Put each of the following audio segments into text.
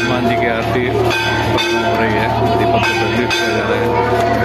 हनुमान जी की आरती हो रही है दीपक को प्रज्वलित किया जा रहा है।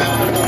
Thank you.